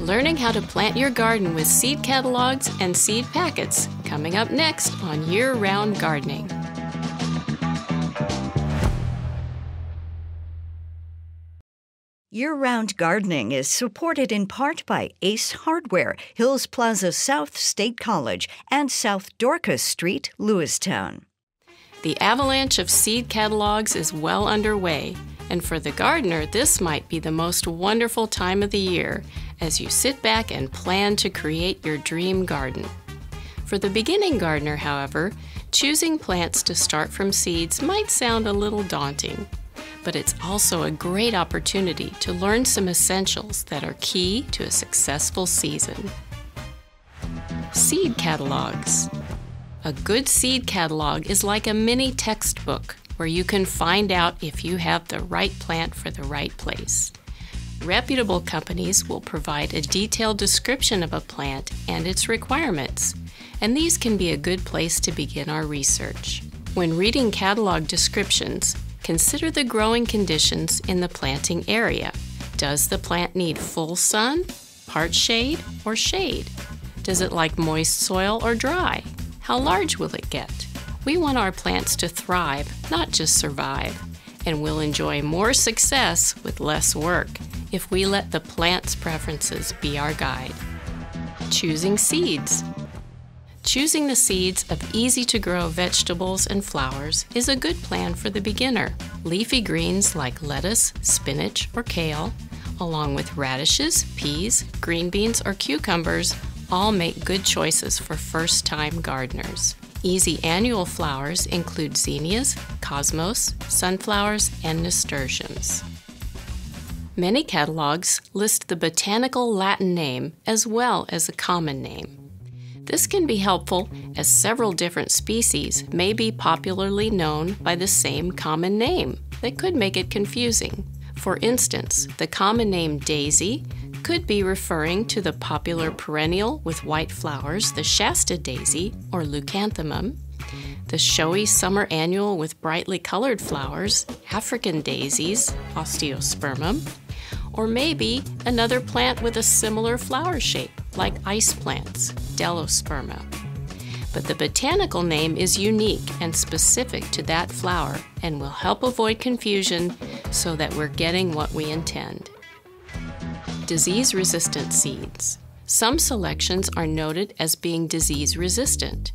Learning how to plant your garden with seed catalogs and seed packets coming up next on Year Round Gardening. Year round gardening is supported in part by Ace Hardware, Hills Plaza South State College, and South Dorcas Street, Lewistown. The avalanche of seed catalogs is well underway, and for the gardener, this might be the most wonderful time of the year as you sit back and plan to create your dream garden. For the beginning gardener, however, choosing plants to start from seeds might sound a little daunting but it's also a great opportunity to learn some essentials that are key to a successful season. Seed catalogs. A good seed catalog is like a mini textbook where you can find out if you have the right plant for the right place. Reputable companies will provide a detailed description of a plant and its requirements, and these can be a good place to begin our research. When reading catalog descriptions, Consider the growing conditions in the planting area. Does the plant need full sun, part shade, or shade? Does it like moist soil or dry? How large will it get? We want our plants to thrive, not just survive, and we'll enjoy more success with less work if we let the plant's preferences be our guide. Choosing seeds. Choosing the seeds of easy to grow vegetables and flowers is a good plan for the beginner. Leafy greens like lettuce, spinach, or kale, along with radishes, peas, green beans, or cucumbers, all make good choices for first time gardeners. Easy annual flowers include zinnias, cosmos, sunflowers, and nasturtiums. Many catalogs list the botanical Latin name as well as a common name. This can be helpful as several different species may be popularly known by the same common name that could make it confusing. For instance, the common name daisy could be referring to the popular perennial with white flowers, the Shasta daisy or leucanthemum, the showy summer annual with brightly colored flowers, African daisies, osteospermum, or maybe another plant with a similar flower shape, like ice plants, Delosperma. But the botanical name is unique and specific to that flower and will help avoid confusion so that we're getting what we intend. Disease resistant seeds. Some selections are noted as being disease resistant.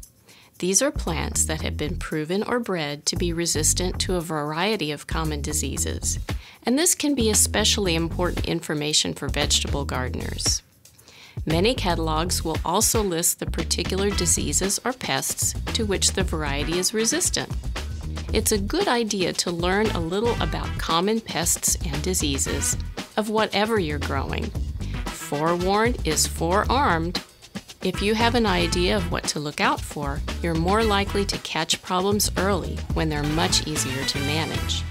These are plants that have been proven or bred to be resistant to a variety of common diseases and this can be especially important information for vegetable gardeners. Many catalogs will also list the particular diseases or pests to which the variety is resistant. It's a good idea to learn a little about common pests and diseases of whatever you're growing. Forewarned is forearmed. If you have an idea of what to look out for, you're more likely to catch problems early when they're much easier to manage.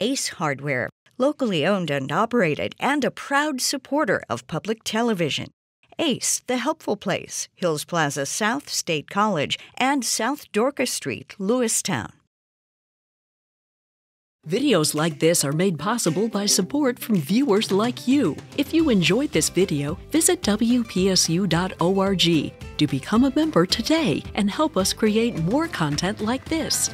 Ace Hardware, locally owned and operated, and a proud supporter of public television. ACE, The Helpful Place, Hills Plaza South State College, and South Dorcas Street, Lewistown. Videos like this are made possible by support from viewers like you. If you enjoyed this video, visit WPSU.org to become a member today and help us create more content like this.